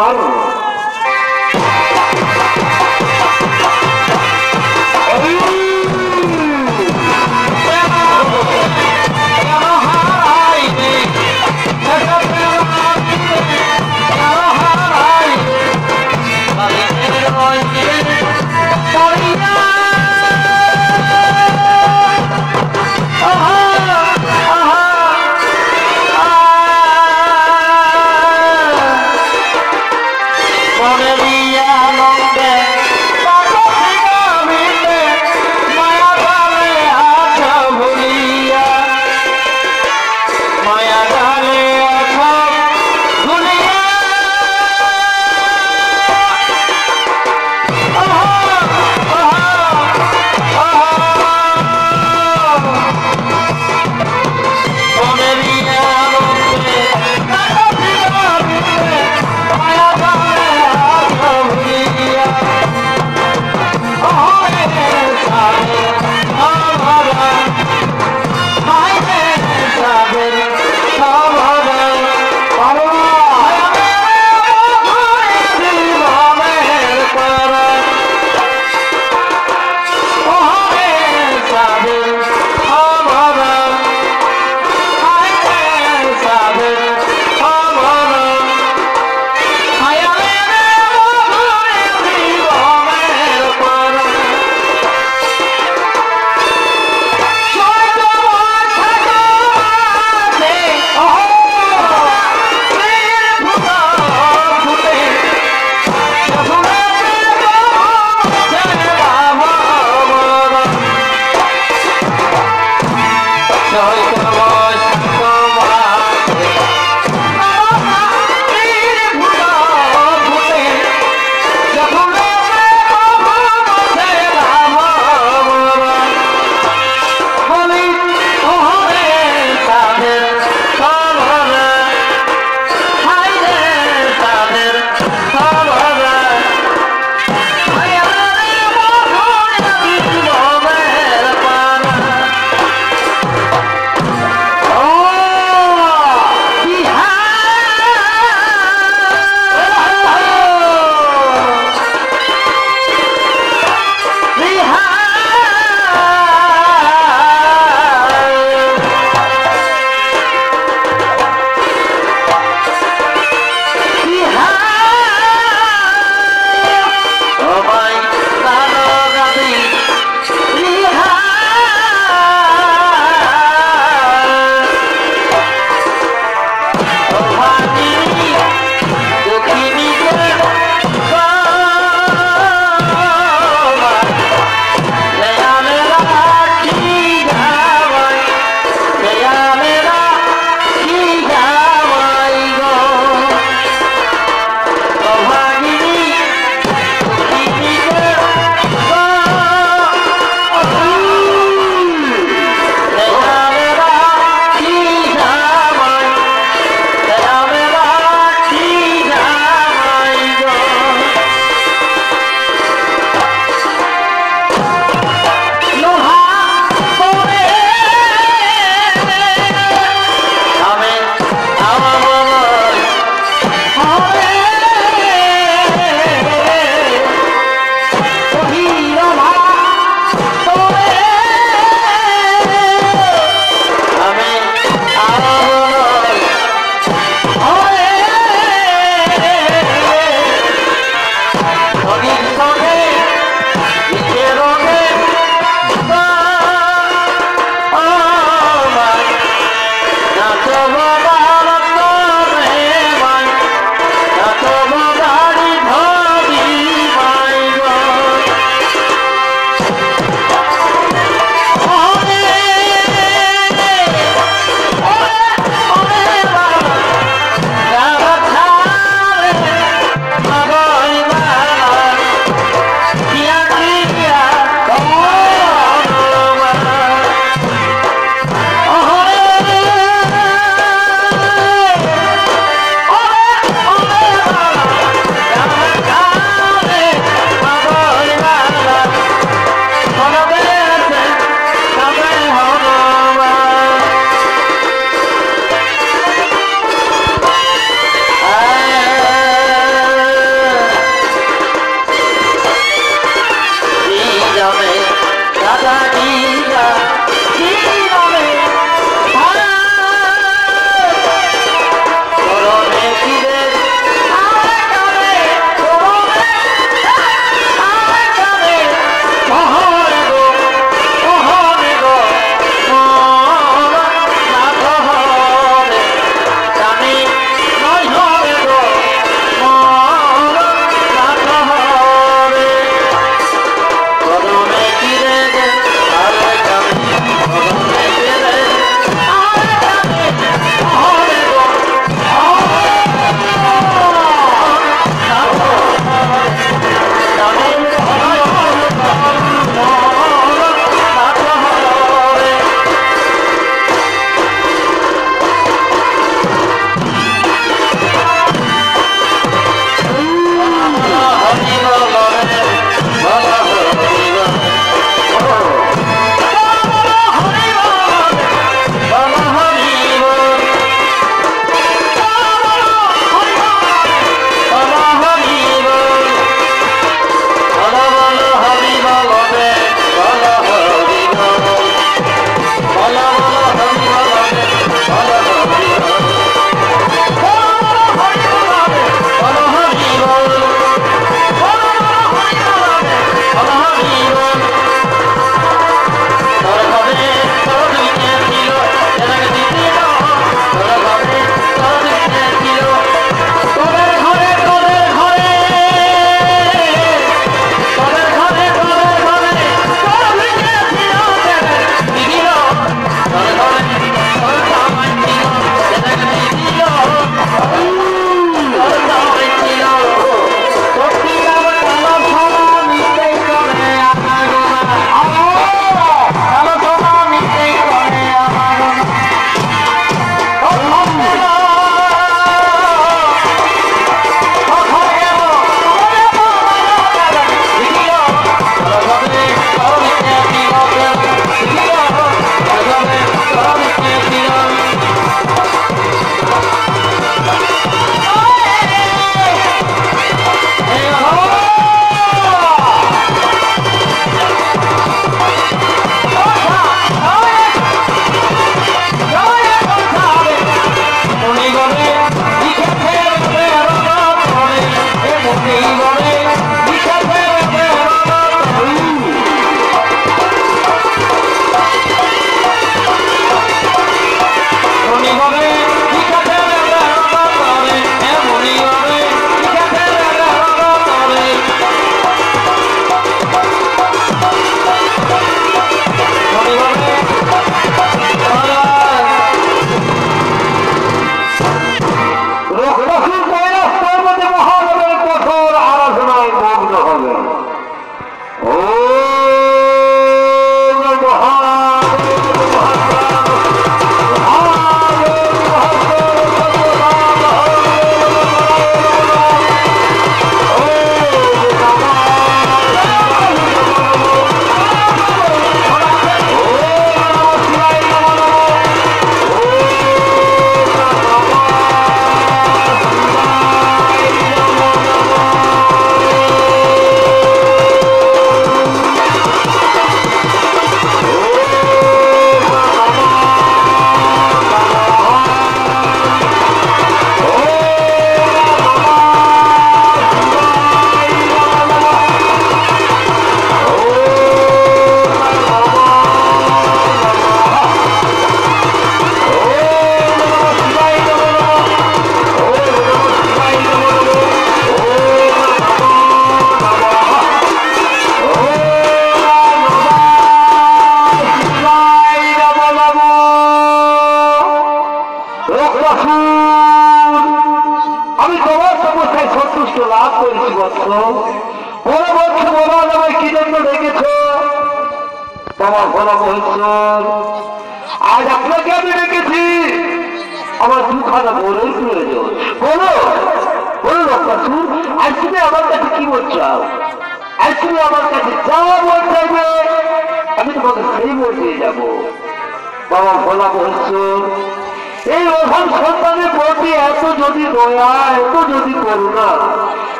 Marmo.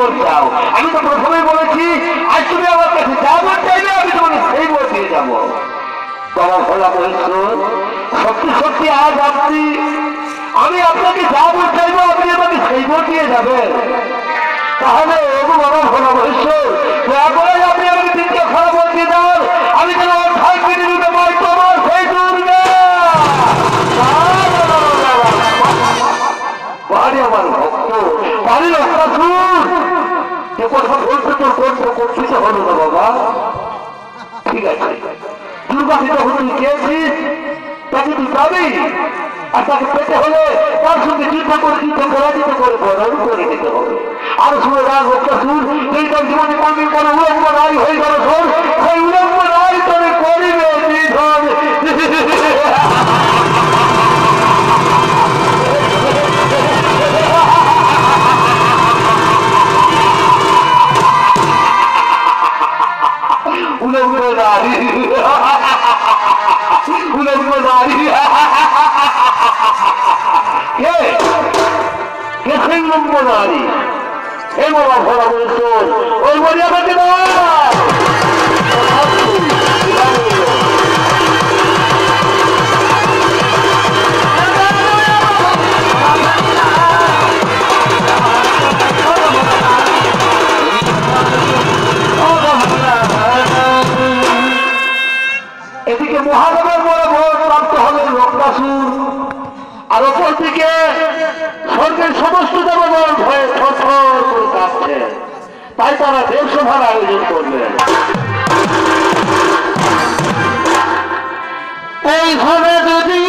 বলতে আমি তো প্রথমে বলেছি, আজ তুমি আমার কাছে যা বলতে চাইবে, আমি তোমাকে সেই দিয়ে যাব। বাবা ভোলা মহেশ্বর সত্যি সত্যি আজ আপনি, আমি আপনাকে যা বল চাইব, আপনি আমাকে সেই দিয়ে যাবেন। তাহলে ওগো বাবা ভোলা মহেশ্বর, দয়া করে আপনি আমাকে দ্বিতীয় খারাপ বল দিয়ে দেন আমি যেন আমার ভাই কিনে দিতে পারি বাড়ি আমার ভক্ত পাবি? আর তাকে পেতে হলে তার সঙ্গে যুদ্ধ করে যুদ্ধ করে বরণ করে দিতে হবে। আর শুনে রাগ উলম্ব নারী তোরে করিবে উলম্ব নারী উলম্ব নারী কে কে সেই উলম্ব নারী হে বাবা ভোলা বলছো ওই বলি আমাকে না এদিকে সমস্ত জনগণ ভয়ে কাঁপছে তাই তারা দেবসভার আয়োজন করলেন। এইভাবে যদি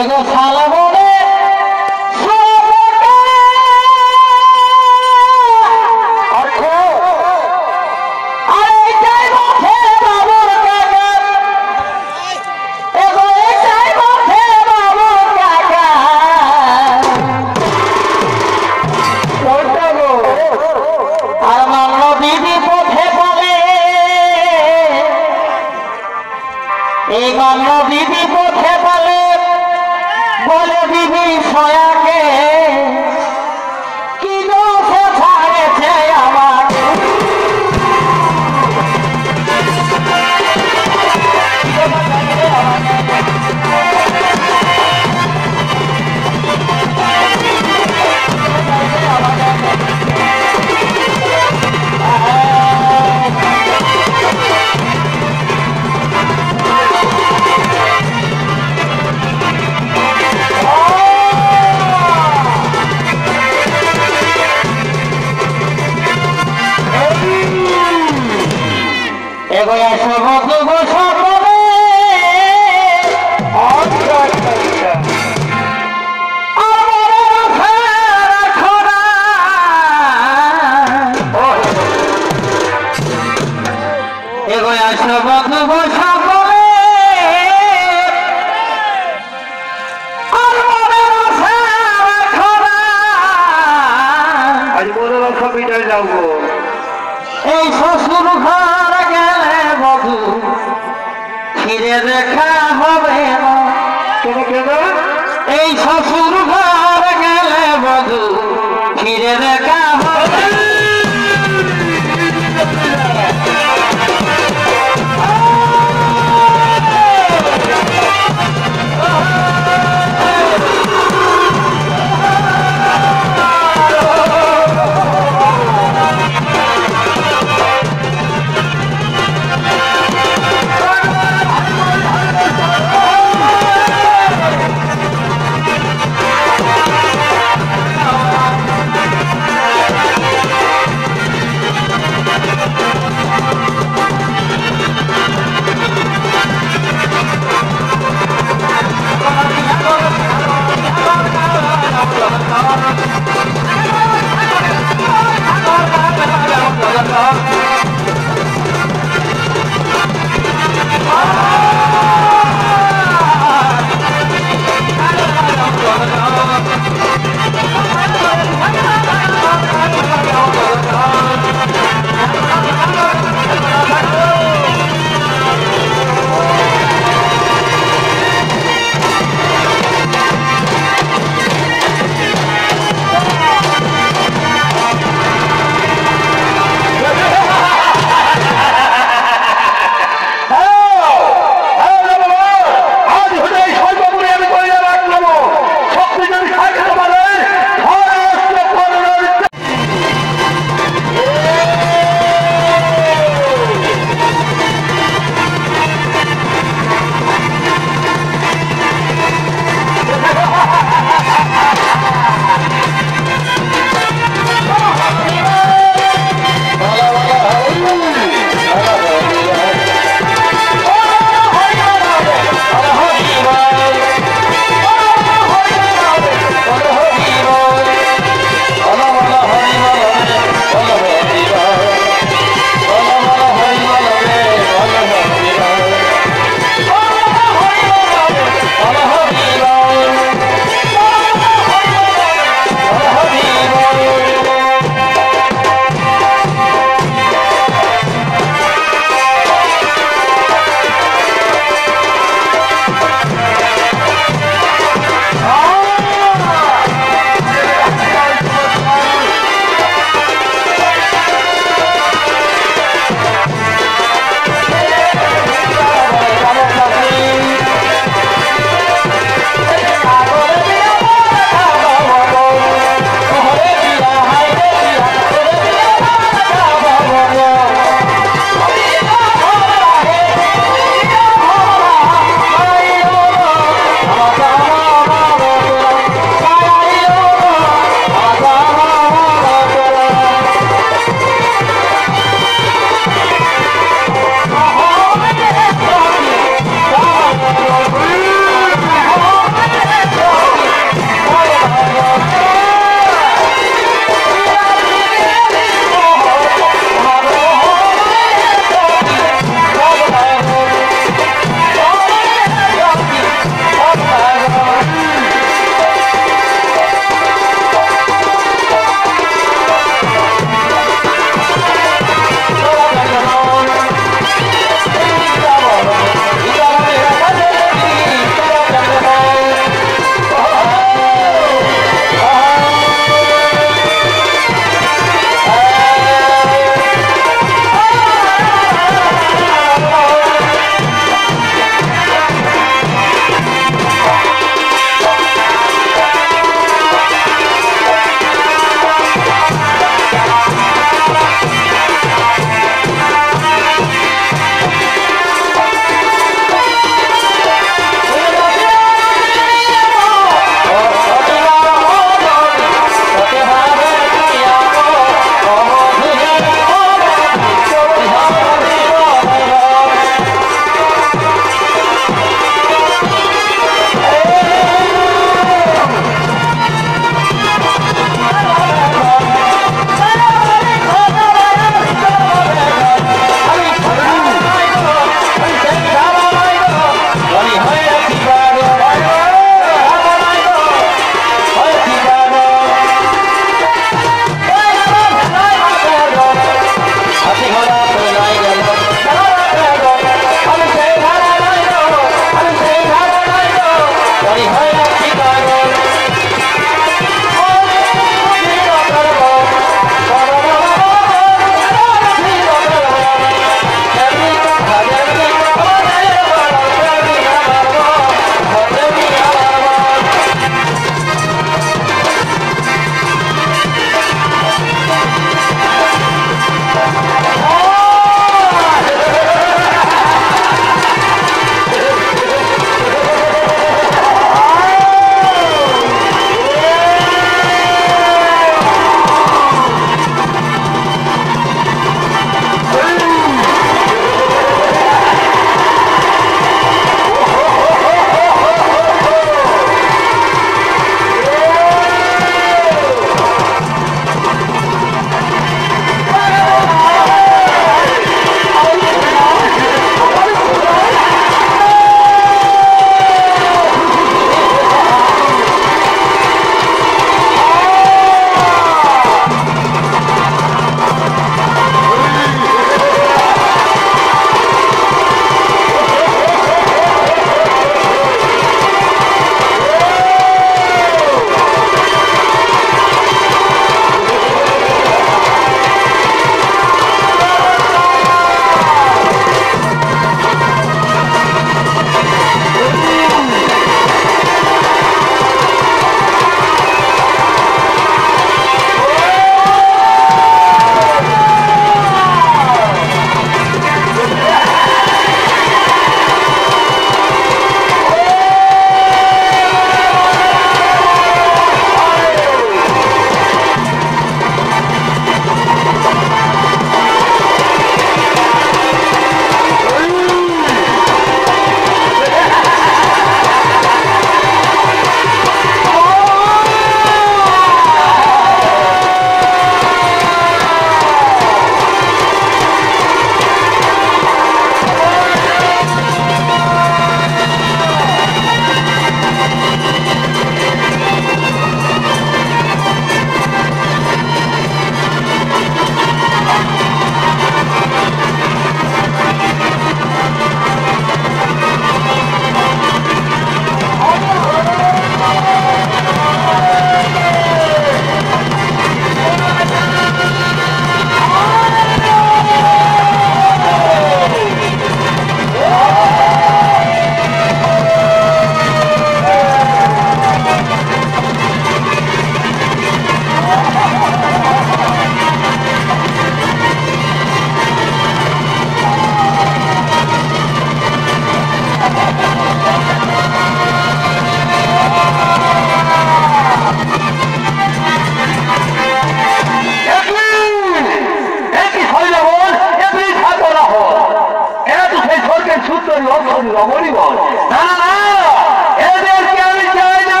এদেরকে আমি চাই না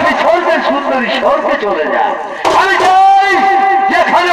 সেই স্বর্গের সুন্দরী? স্বর্গে চলে যায়। আমি চাই যেখানে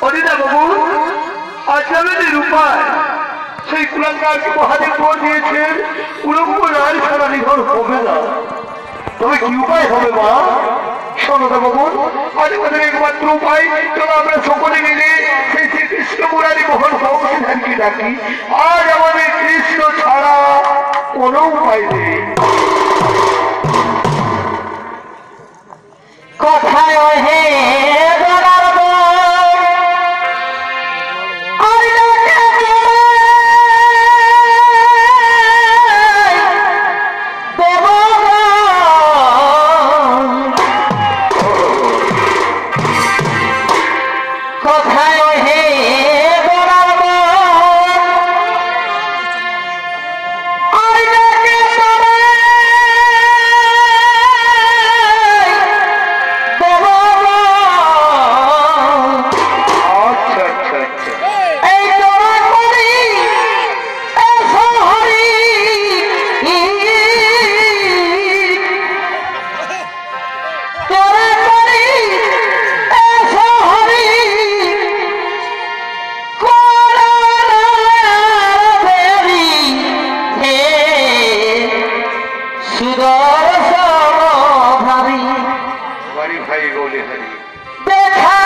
অরি না বাবু? আজ আমি নিরুপায় সেই কুলাঙ্গারকে মহাদেব বল দিয়েছেন উলম্ব ছাড়া নিধন হবে না। তবে কি উপায় হবে মা? উপায় আজ আমাদের কৃষ্ণ ছাড়া কোনো উপায় নেই। কোথায় ভাই গৌলি হারি। দেখা